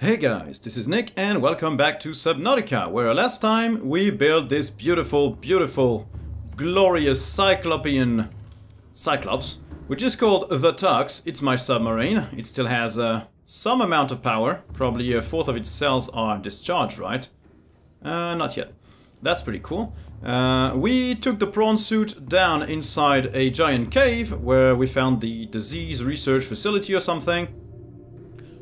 Hey guys, this is Nick and welcome back to Subnautica, where last time we built this beautiful, beautiful, glorious Cyclopean Cyclops, which is called the Tux. It's my submarine. It still has uh, some amount of power. Probably a fourth of its cells are discharged, right? Uh, not yet. That's pretty cool. Uh, we took the prawn suit down inside a giant cave where we found the disease research facility or something.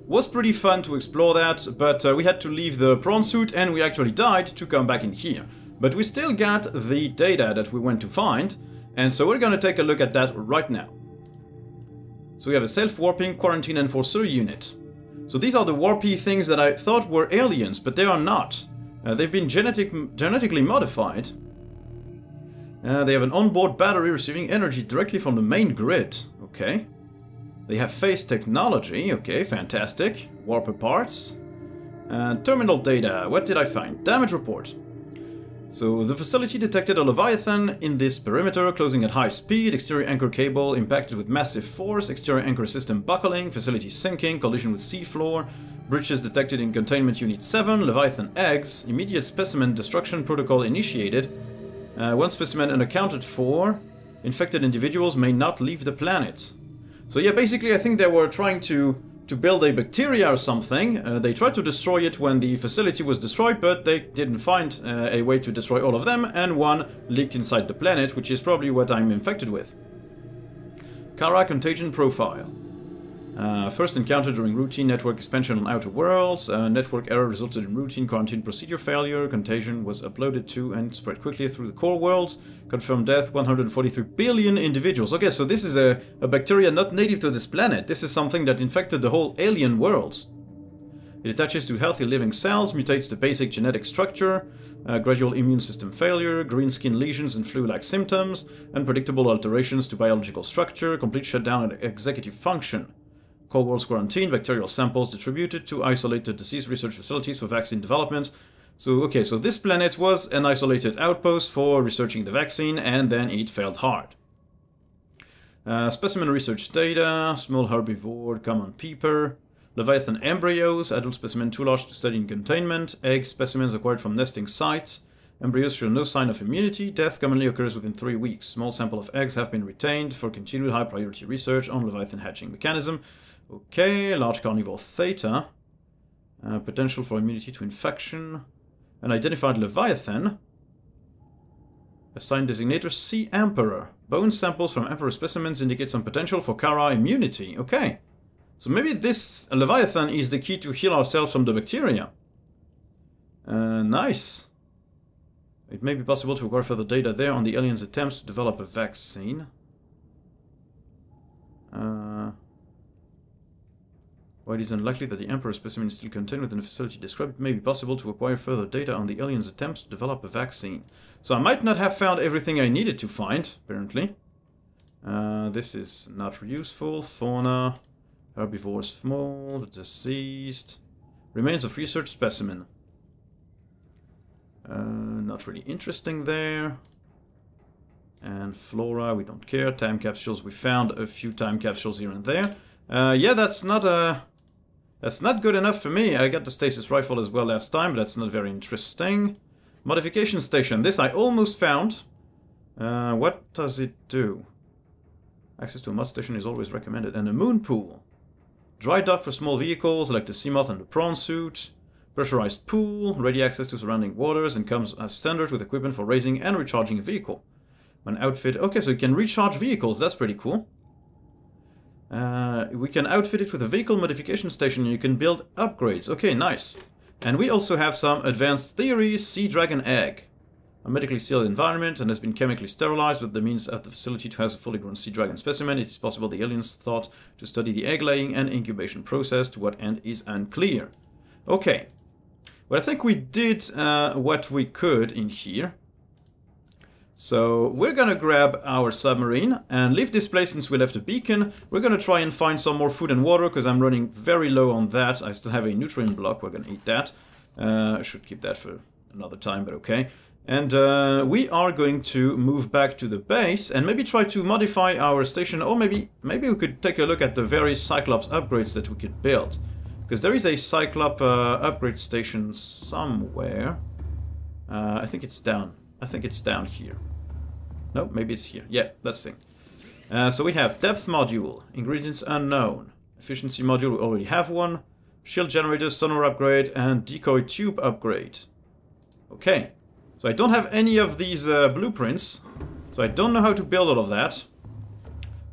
Was pretty fun to explore that, but uh, we had to leave the prawn suit and we actually died to come back in here. But we still got the data that we went to find, and so we're gonna take a look at that right now. So we have a self-warping quarantine enforcer unit. So these are the warpy things that I thought were aliens, but they are not. Uh, they've been genetic genetically modified. Uh, they have an onboard battery receiving energy directly from the main grid. Okay. They have phase technology, okay, fantastic. Warper parts. Uh, terminal data, what did I find? Damage report. So the facility detected a Leviathan in this perimeter, closing at high speed, exterior anchor cable impacted with massive force, exterior anchor system buckling, facility sinking, collision with seafloor, breaches detected in containment unit 7, Leviathan eggs, immediate specimen destruction protocol initiated, uh, one specimen unaccounted for, infected individuals may not leave the planet. So yeah, basically I think they were trying to to build a bacteria or something. Uh, they tried to destroy it when the facility was destroyed, but they didn't find uh, a way to destroy all of them, and one leaked inside the planet, which is probably what I'm infected with. Kharaa contagion profile. Uh, first encounter during routine network expansion on Outer Worlds. Uh, network error resulted in routine quarantine procedure failure. Contagion was uploaded to and spread quickly through the core worlds. Confirmed death 143 billion individuals. Okay, so this is a, a bacteria not native to this planet. This is something that infected the whole alien worlds. It attaches to healthy living cells, mutates the basic genetic structure, uh, gradual immune system failure, green skin lesions and flu-like symptoms, unpredictable alterations to biological structure, complete shutdown of executive function. Worlds quarantine, bacterial samples distributed to isolated disease research facilities for vaccine development. So, okay, so this planet was an isolated outpost for researching the vaccine, and then it failed hard. Uh, specimen research data, small herbivore, common peeper, Leviathan embryos, adult specimen too large to study in containment, egg specimens acquired from nesting sites, embryos show no sign of immunity, death commonly occurs within three weeks. Small sample of eggs have been retained for continued high priority research on Leviathan hatching mechanism. Okay, large carnivore theta. Uh, potential for immunity to infection. An identified Leviathan. Assigned designator Sea Emperor. Bone samples from Emperor specimens indicate some potential for Kharaa immunity. Okay. So maybe this Leviathan is the key to heal ourselves from the bacteria. Uh, nice. It may be possible to acquire further data there on the aliens' attempts to develop a vaccine. Uh, while it is unlikely that the Emperor specimen is still contained within the facility described, it may be possible to acquire further data on the aliens' attempts to develop a vaccine. So I might not have found everything I needed to find, apparently. Uh, this is not useful. Fauna, herbivores small, deceased. Remains of research specimen. Uh, not really interesting there. And flora, we don't care. Time capsules, we found a few time capsules here and there. Uh, yeah, that's not a that's not good enough for me. I got the stasis rifle as well last time, but that's not very interesting. Modification station. This I almost found. Uh, what does it do? Access to a mod station is always recommended. And a moon pool. Dry dock for small vehicles like the Seamoth and the Prawn Suit. Pressurized pool, ready access to surrounding waters, and comes as standard with equipment for raising and recharging a vehicle. When outfit... Okay, so you can recharge vehicles. That's pretty cool. Uh, we can outfit it with a vehicle modification station and you can build upgrades. Okay, nice. And we also have some advanced theories, Sea Dragon Egg. A medically sealed environment and has been chemically sterilized with the means at the facility to house a fully grown sea dragon specimen. It is possible the aliens thought to study the egg laying and incubation process. To what end is unclear. Okay. Well, I think we did uh, what we could in here. So we're gonna grab our submarine and leave this place since we left a beacon. We're gonna try and find some more food and water because I'm running very low on that. I still have a nutrient block, we're gonna eat that. Uh, I should keep that for another time, but okay. And uh, we are going to move back to the base and maybe try to modify our station or maybe maybe we could take a look at the various Cyclops upgrades that we could build. Because there is a Cyclop uh, upgrade station somewhere. Uh, I think it's down. I think it's down here. No, maybe it's here. Yeah, the thing. Uh, so we have depth module, ingredients unknown, efficiency module, we already have one, shield generator, sonar upgrade, and decoy tube upgrade. Okay, so I don't have any of these uh, blueprints, so I don't know how to build all of that.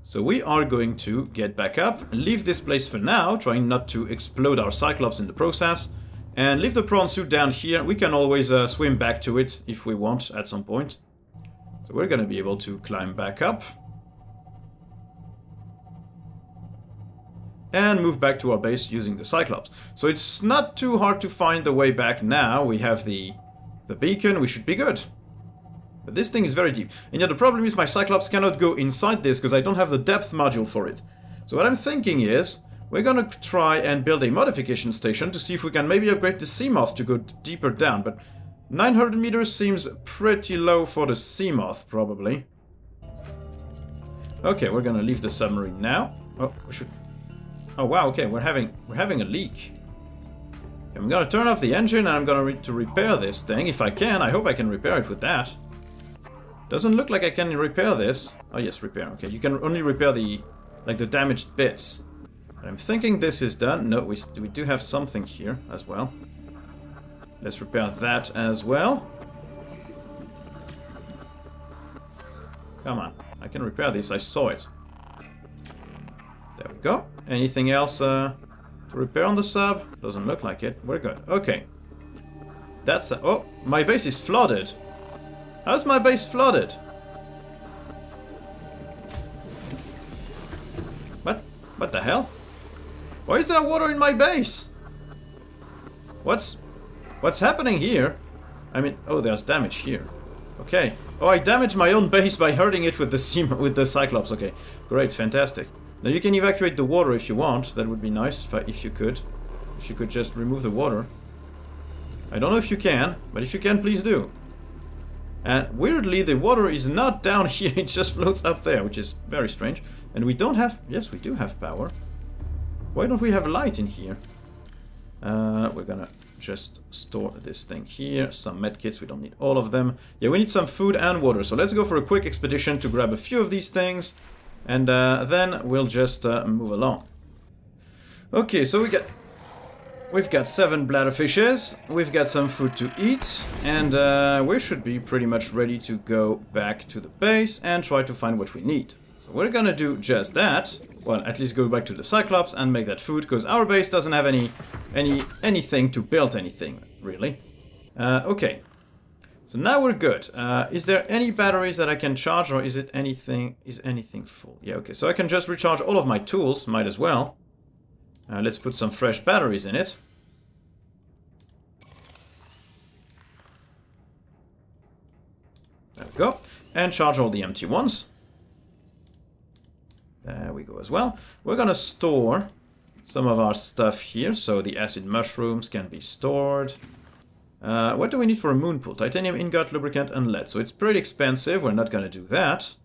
So we are going to get back up, and leave this place for now, trying not to explode our Cyclops in the process, and leave the prawn suit down here. We can always uh, swim back to it if we want at some point. So we're gonna be able to climb back up. And move back to our base using the Cyclops. So it's not too hard to find the way back now. We have the, the beacon, we should be good. But this thing is very deep. And yet the problem is my Cyclops cannot go inside this because I don't have the depth module for it. So what I'm thinking is, we're gonna try and build a modification station to see if we can maybe upgrade the Seamoth to go deeper down. But 900 meters seems pretty low for the Seamoth, probably. Okay, we're gonna leave the submarine now. Oh, we should... Oh wow, okay, we're having we're having a leak. I'm gonna turn off the engine and I'm gonna re to repair this thing. If I can, I hope I can repair it with that. Doesn't look like I can repair this. Oh yes, repair. Okay, you can only repair the like the damaged bits. I'm thinking this is done. No, we, we do have something here as well. Let's repair that as well. Come on, I can repair this. I saw it. There we go. Anything else uh, to repair on the sub? Doesn't look like it. We're good. Okay. That's... A oh, my base is flooded. How's my base flooded? What? What the hell? Why is there water in my base? What's... What's happening here? I mean... Oh, there's damage here. Okay. Oh, I damaged my own base by hurting it with the with the Cyclops. Okay. Great, fantastic. Now you can evacuate the water if you want. That would be nice if, I, if you could. If you could just remove the water. I don't know if you can, but if you can, please do. And weirdly, the water is not down here, it just floats up there, which is very strange. And we don't have... Yes, we do have power. Why don't we have light in here? Uh, we're gonna just store this thing here. Some medkits, we don't need all of them. Yeah, we need some food and water, so let's go for a quick expedition to grab a few of these things. And uh, then we'll just uh, move along. Okay, so we get... We've got seven bladderfishes, we've got some food to eat, and uh, we should be pretty much ready to go back to the base and try to find what we need. So we're gonna do just that. Well, at least go back to the Cyclops and make that food, because our base doesn't have any, any anything to build anything, really. Uh, okay, so now we're good. Uh, is there any batteries that I can charge or is it anything, is anything full? Yeah, okay, so I can just recharge all of my tools, might as well. Uh, let's put some fresh batteries in it. There we go. And charge all the empty ones. There we go as well. We're gonna store some of our stuff here, so the acid mushrooms can be stored. Uh, what do we need for a moon pool? Titanium ingot, lubricant, and lead. So it's pretty expensive. We're not to do that.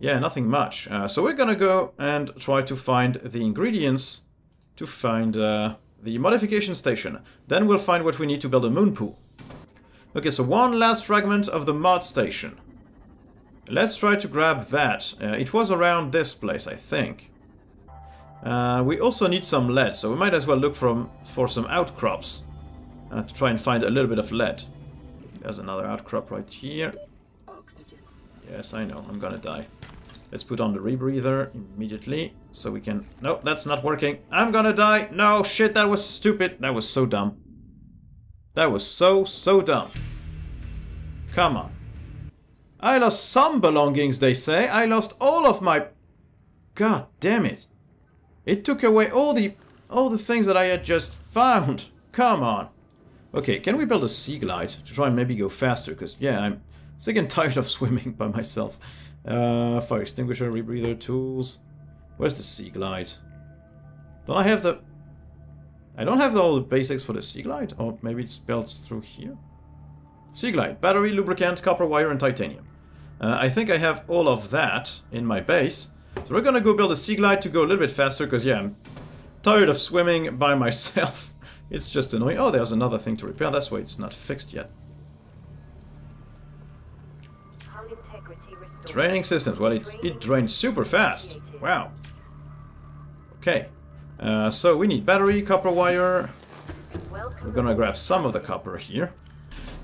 Yeah, nothing much. Uh, so we're to go and try to find the ingredients to find uh, the modification station. Then we'll find what we need to build a moon pool. Okay, so one last fragment of the mod station. Let's try to grab that. Uh, it was around this place, I think. Uh, we also need some lead, so we might as well look from, for some outcrops uh, to try and find a little bit of lead. There's another outcrop right here. Yes, I know, I'm gonna die. Let's put on the rebreather immediately, so we can... No, that's not working. I'm gonna die! No, shit, that was stupid! That was so dumb. That was so, so dumb. Come on. I lost some belongings, they say. I lost all of my... God damn it. It took away all the... all the things that I had just found. Come on. Okay, can we build a sea glide to try and maybe go faster? Because, yeah, I'm sick and tired of swimming by myself. Uh, fire extinguisher, rebreather, tools. Where's the sea glide? Don't I have the... I don't have all the basics for the sea glide? Or maybe it's built through here? Sea glide, battery, lubricant, copper wire, and titanium. Uh, I think I have all of that in my base. So we're gonna go build a sea glide to go a little bit faster, because, yeah, I'm tired of swimming by myself. it's just annoying. Oh, there's another thing to repair. That's why it's not fixed yet. Training systems. Well, it, it drains super fast. Wow. Okay. Uh, so we need battery, copper wire. We're gonna grab some of the copper here.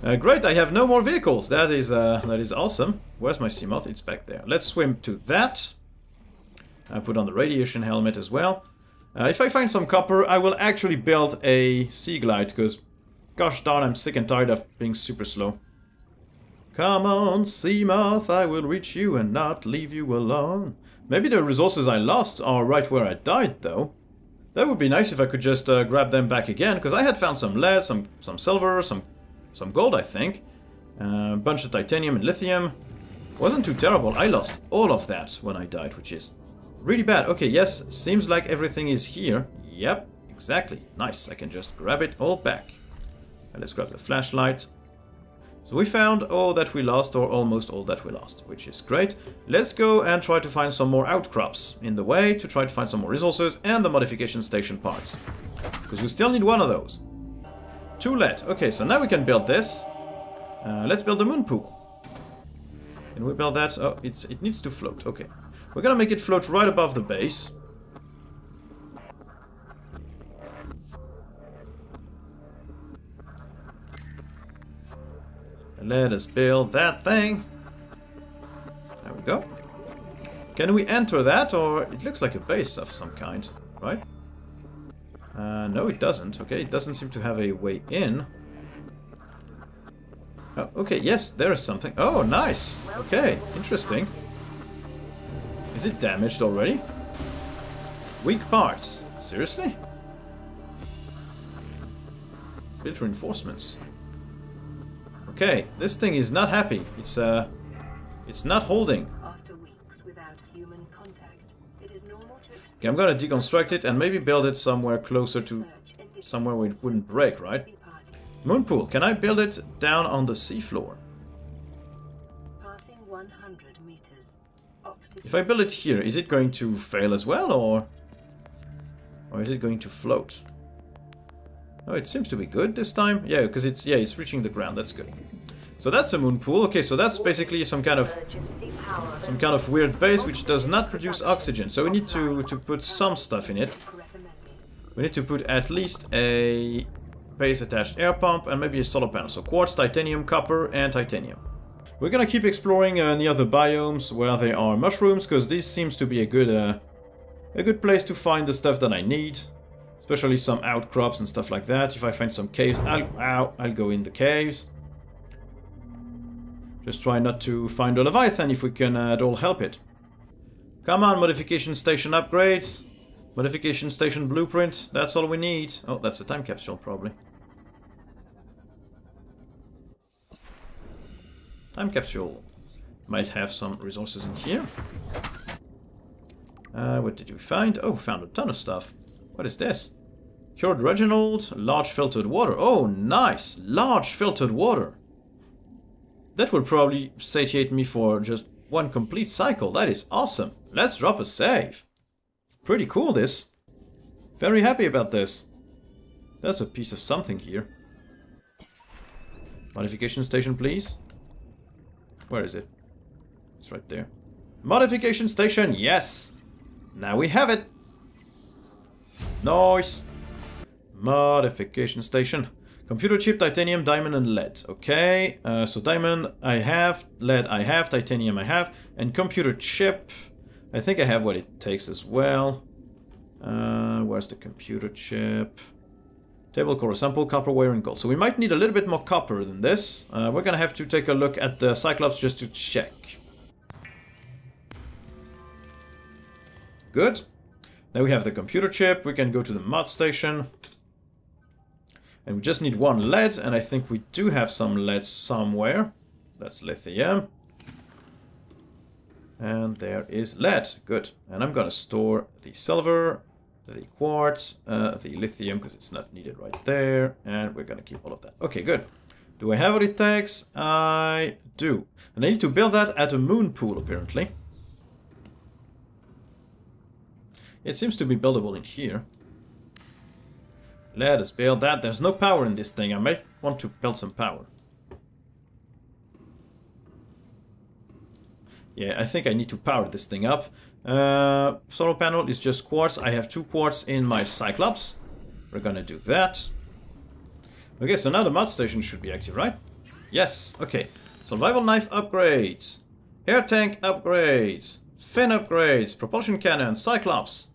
Uh, great, I have no more vehicles. That is uh, that is awesome. Where's my Seamoth? It's back there. Let's swim to that. I put on the radiation helmet as well. Uh, if I find some copper, I will actually build a Sea Glide, because gosh darn, I'm sick and tired of being super slow. Come on, Seamoth, I will reach you and not leave you alone. Maybe the resources I lost are right where I died, though. That would be nice if I could just uh, grab them back again, because I had found some lead, some, some silver, some some gold, I think. Uh, a bunch of titanium and lithium. Wasn't too terrible. I lost all of that when I died, which is really bad. Okay, yes, seems like everything is here. Yep, exactly. Nice, I can just grab it all back. Let's grab the flashlight. So we found all that we lost, or almost all that we lost, which is great. Let's go and try to find some more outcrops in the way, to try to find some more resources, and the modification station parts. Because we still need one of those. Two lead. Okay, so now we can build this. Uh, let's build the moon pool. Can we build that? Oh, it's it needs to float. Okay. We're gonna make it float right above the base. Let us build that thing. There we go. Can we enter that, or it looks like a base of some kind, right? Uh, no, it doesn't. Okay, it doesn't seem to have a way in. Oh, okay, yes, there is something. Oh, nice. Okay, interesting. Is it damaged already? Weak parts. Seriously? Built reinforcements. Okay, this thing is not happy. It's uh, it's not holding. Okay, I'm gonna deconstruct it and maybe build it somewhere closer to somewhere where it wouldn't break, right? Moonpool, can I build it down on the seafloor? If I build it here, is it going to fail as well, or... Or is it going to float? Oh, it seems to be good this time. Yeah, because it's yeah, it's reaching the ground. That's good. So that's a moon pool. Okay, so that's basically some kind of some kind of weird base which does not produce oxygen. So we need to to put some stuff in it. We need to put at least a base attached air pump and maybe a solar panel. So quartz, titanium, copper, and titanium. We're gonna keep exploring uh, the biomes where there are mushrooms because this seems to be a good uh, a good place to find the stuff that I need. Especially some outcrops and stuff like that. If I find some caves, I'll, ow, I'll go in the caves. Just try not to find a Leviathan if we can uh, at all help it. Come on, modification station upgrades. Modification station blueprint. That's all we need. Oh, that's a time capsule, probably. Time capsule. Might have some resources in here. Uh, what did we find? Oh, found a ton of stuff. What is this? Cured Reginald, large filtered water. Oh, nice! Large filtered water. That will probably satiate me for just one complete cycle. That is awesome. Let's drop a save. Pretty cool, this. Very happy about this. That's a piece of something here. Modification station, please. Where is it? It's right there. Modification station, yes! Now we have it! Nice! Modification station. Computer chip, titanium, diamond, and lead. Okay, uh, so diamond I have, lead I have, titanium I have, and computer chip, I think I have what it takes as well. Uh, where's the computer chip? Table coral sample, copper wire and gold. So we might need a little bit more copper than this. Uh, we're gonna have to take a look at the Cyclops just to check. Good. Now we have the computer chip. We can go to the mod station. And we just need one lead, and I think we do have some lead somewhere. That's lithium. And there is lead. Good. And I'm gonna store the silver, the quartz, uh, the lithium, because it's not needed right there. And we're gonna keep all of that. Okay, good. Do I have what it takes? I do. And I need to build that at a moon pool, apparently. It seems to be buildable in here. Let us build that. There's no power in this thing. I might want to build some power. Yeah, I think I need to power this thing up. Uh, solar panel is just quartz. I have two quartz in my Cyclops. We're gonna do that. Okay, so now the mod station should be active, right? Yes, okay. Survival knife upgrades. Air tank upgrades. Fin upgrades. Propulsion cannon. Cyclops.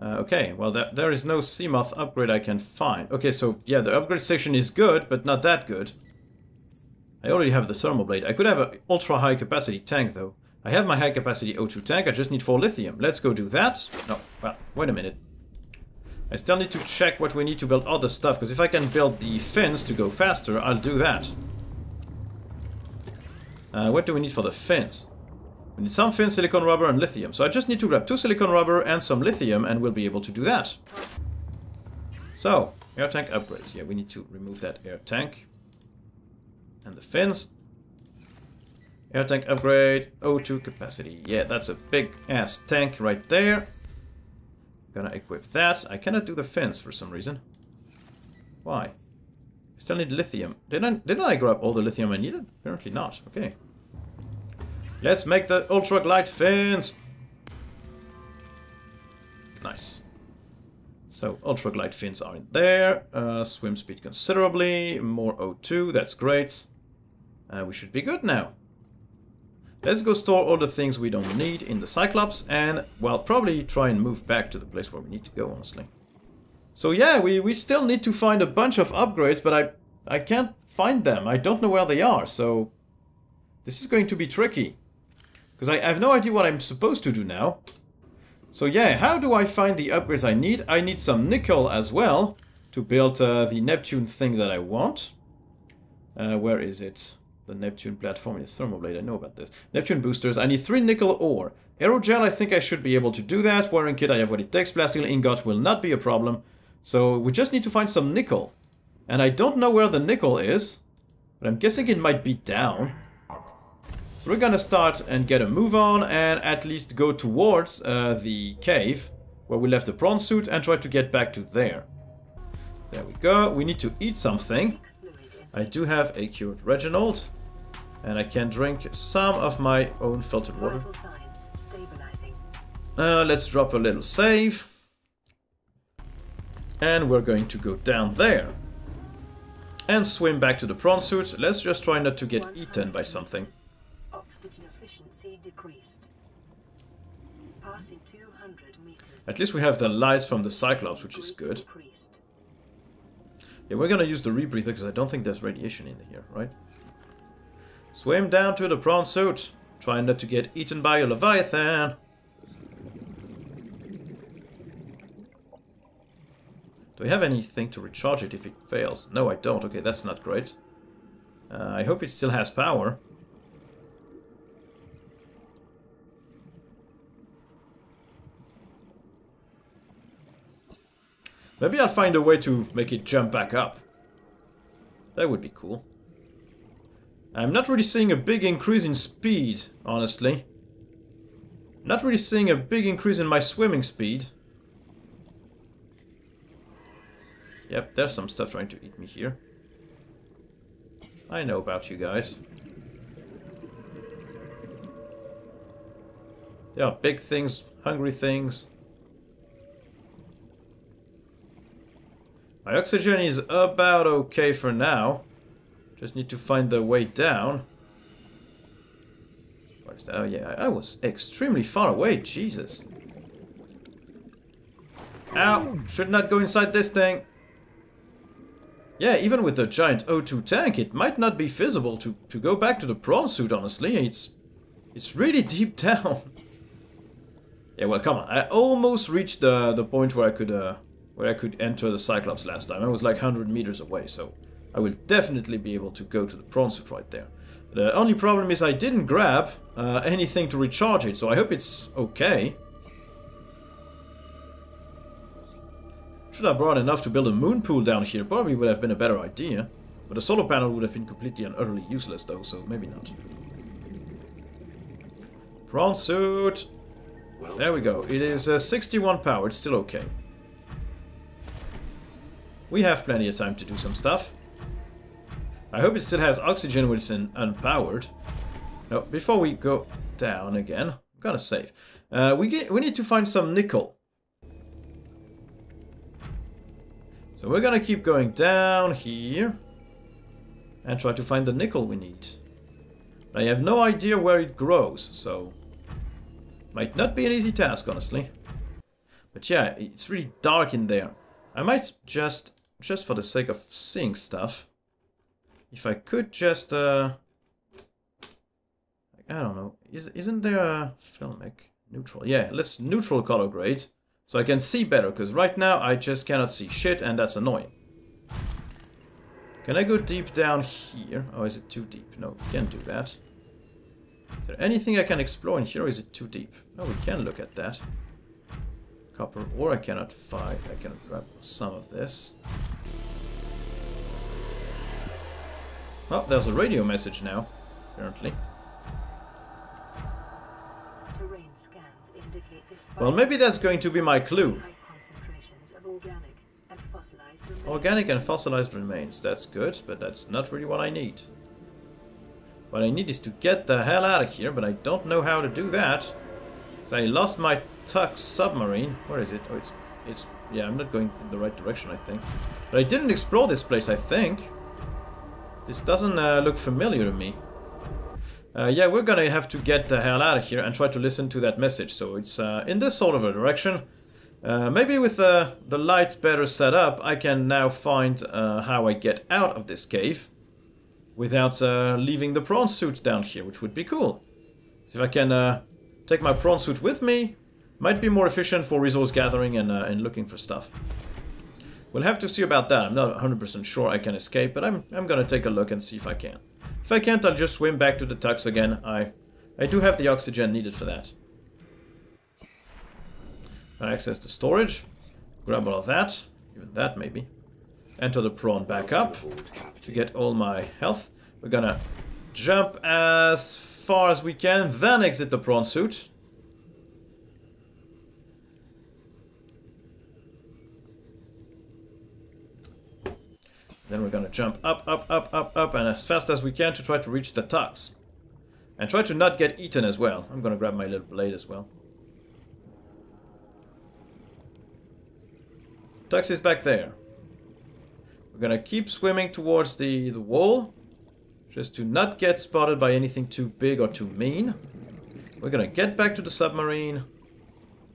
Uh, okay, well there, is no Seamoth upgrade I can find. Okay, so yeah, the upgrade station is good, but not that good. I already have the thermal blade. I could have an ultra high capacity tank though. I have my high capacity O2 tank, I just need 4 lithium. Let's go do that. No, well, wait a minute. I still need to check what we need to build other stuff, because if I can build the fins to go faster, I'll do that. Uh, what do we need for the fins? We need some silicon rubber, and lithium. So I just need to grab two silicon rubber and some lithium, and we'll be able to do that. So, air tank upgrades. Yeah, we need to remove that air tank and the fins. Air tank upgrade, O2 capacity. Yeah, that's a big ass tank right there. Gonna equip that. I cannot do the fins for some reason. Why? I still need lithium. Didn't, I, didn't I grab all the lithium I needed? Apparently not. Okay. Let's make the ultra glide fins. Nice. So ultra glide fins are in there. Uh, swim speed considerably. More O2. That's great. Uh, we should be good now. Let's go store all the things we don't need in the Cyclops and, well, probably try and move back to the place where we need to go, honestly. So yeah, we, we still need to find a bunch of upgrades, but I, I can't find them. I don't know where they are, so this is going to be tricky. Because I, have no idea what I'm supposed to do now. So yeah, how do I find the upgrades I need? I need some nickel as well to build uh, the Neptune thing that I want. Uh, where is it? The Neptune platform is thermoblade, I know about this. Neptune boosters, I need 3 nickel ore. Aerogel, I think I should be able to do that. Wiring kit, I have what it takes. Plastic ingot will not be a problem. So we just need to find some nickel. And I don't know where the nickel is, but I'm guessing it might be down. So we're gonna start and get a move on and at least go towards uh, the cave where we left the prawn suit and try to get back to there. There we go. We need to eat something. I do have a cured Reginald. And I can drink some of my own filtered water. Uh, let's drop a little save. And we're going to go down there. And swim back to the prawn suit. Let's just try not to get eaten by something. Oxygen efficiency decreased. Passing 200 meters. At least we have the lights from the Cyclops, which is good. Yeah, we're gonna use the rebreather because I don't think there's radiation in here, right? Swim down to the prawn suit. Try not to get eaten by a leviathan. Do we have anything to recharge it if it fails? No, I don't. Okay, that's not great. Uh, I hope it still has power. Maybe I'll find a way to make it jump back up. That would be cool. I'm not really seeing a big increase in speed, honestly. Not really seeing a big increase in my swimming speed. Yep, there's some stuff trying to eat me here. I know about you guys. There are big things, hungry things. My oxygen is about okay for now. Just need to find the way down. What is that? Oh yeah, I was extremely far away, Jesus. Ow! Should not go inside this thing. Yeah, even with the giant O2 tank, it might not be feasible to, to go back to the prawn suit, honestly. It's, it's really deep down. yeah, well, come on. I almost reached the, the point where I could uh, where I could enter the Cyclops last time. I was like 100 meters away, so I will definitely be able to go to the prawn suit right there. The only problem is I didn't grab uh, anything to recharge it, so I hope it's okay. Should have brought enough to build a moon pool down here, probably would have been a better idea. But a solar panel would have been completely and utterly useless though, so maybe not. Prawn suit! There we go. It is uh, 61 power, it's still okay. We have plenty of time to do some stuff. I hope it still has oxygen when it's unpowered. Now, before we go down again, I'm gonna save. Uh, we get we need to find some nickel. So we're gonna keep going down here and try to find the nickel we need. I have no idea where it grows, so might not be an easy task, honestly. But yeah, it's really dark in there. I might just, just for the sake of seeing stuff, if I could just, uh, I don't know, is, isn't there a filmic neutral? Yeah, let's neutral color grade so I can see better, because right now I just cannot see shit and that's annoying. Can I go deep down here? Oh, is it too deep? No, we can't do that. Is there anything I can explore in here or is it too deep? No, we can look at that. Copper ore I cannot find. I can grab some of this. Oh, there's a radio message now, apparently. Well, maybe that's going to be my clue. Organic and fossilized remains, that's good, but that's not really what I need. What I need is to get the hell out of here, but I don't know how to do that. So I lost my Tux submarine. Where is it? Oh, it's... it's yeah, I'm not going in the right direction, I think. But I didn't explore this place, I think. This doesn't uh, look familiar to me. Uh, yeah, we're gonna have to get the hell out of here and try to listen to that message. So it's uh, in this sort of a direction. Uh, maybe with the, the light better set up, I can now find uh, how I get out of this cave without uh, leaving the prawn suit down here, which would be cool. See if I can take my prawn suit with me. Might be more efficient for resource gathering and, uh, and looking for stuff. We'll have to see about that. I'm not 100% sure I can escape, but I'm, I'm gonna take a look and see if I can. If I can't, I'll just swim back to the Tux again. I, I do have the oxygen needed for that. Access the storage. Grab all of that. Even that, maybe. Enter the prawn back up to get all my health. We're gonna jump as far as we can, then exit the prawn suit. Then we're gonna jump up, up, up, up, up, and as fast as we can to try to reach the tux. And try to not get eaten as well. I'm gonna grab my little blade as well. Tux is back there. We're gonna keep swimming towards the, the wall. Just to not get spotted by anything too big or too mean. We're gonna get back to the submarine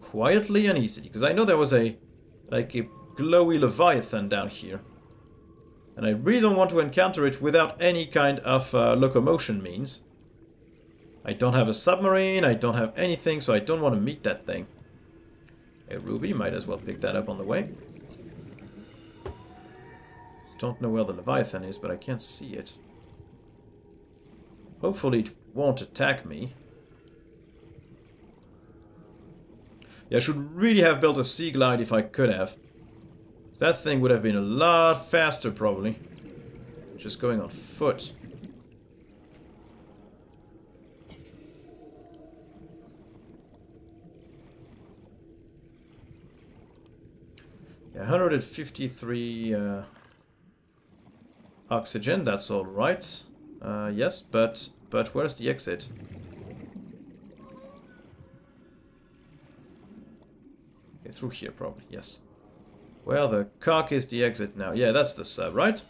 quietly and easily. Because I know there was a like a glowy leviathan down here. And I really don't want to encounter it without any kind of uh, locomotion means. I don't have a submarine, I don't have anything, so I don't want to meet that thing. A ruby, might as well pick that up on the way. Don't know where the Leviathan is, but I can't see it. Hopefully it won't attack me. Yeah, I should really have built a sea glide if I could have. That thing would have been a lot faster, probably. Just going on foot. Yeah, 153 uh, oxygen, that's all right. Uh, yes, but but where's the exit? Okay, through here, probably, yes. Well, the cock is the exit now. Yeah, that's the sub, right?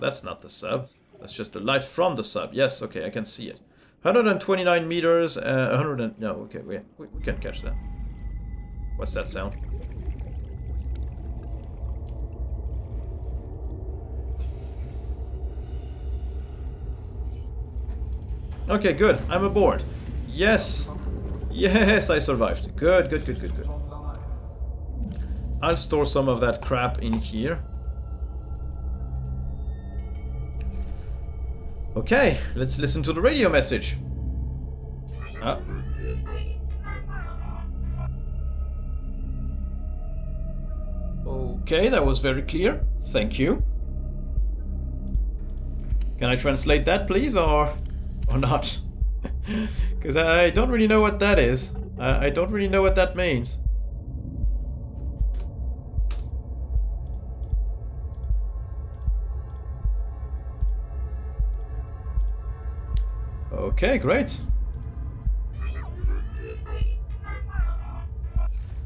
That's not the sub. That's just the light from the sub. Yes, okay, I can see it. 129 meters, uh, 100 and... No, okay, we, we, we can catch that. What's that sound? Okay, good. I'm aboard. Yes. Yes, I survived. Good, good, good, good, good. I'll store some of that crap in here. Okay, let's listen to the radio message. Ah. Okay, that was very clear. Thank you. Can I translate that, please, or, or not? Because I don't really know what that is. I, I don't really know what that means. Okay, great.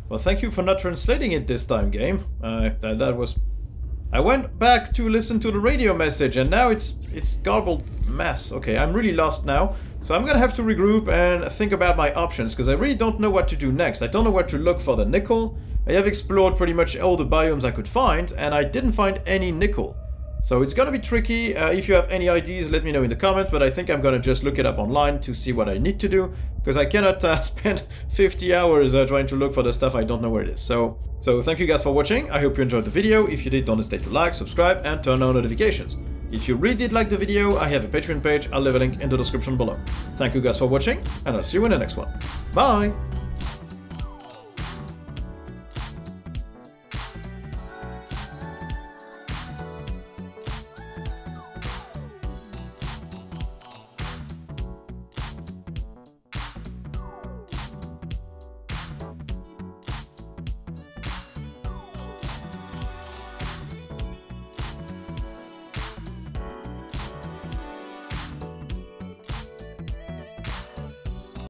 Well, thank you for not translating it this time, game. Uh, that, that was... I went back to listen to the radio message, and now it's it's garbled mess. Okay, I'm really lost now. So I'm gonna have to regroup and think about my options, because I really don't know what to do next. I don't know where to look for the nickel. I have explored pretty much all the biomes I could find, and I didn't find any nickel. So it's gonna be tricky. Uh, if you have any ideas, let me know in the comments, but I think I'm gonna just look it up online to see what I need to do, because I cannot uh, spend 50 hours uh, trying to look for the stuff I don't know where it is. So, so thank you guys for watching. I hope you enjoyed the video. If you did, don't hesitate to like, subscribe, and turn on notifications. If you really did like the video, I have a Patreon page, I'll leave a link in the description below. Thank you guys for watching, and I'll see you in the next one. Bye!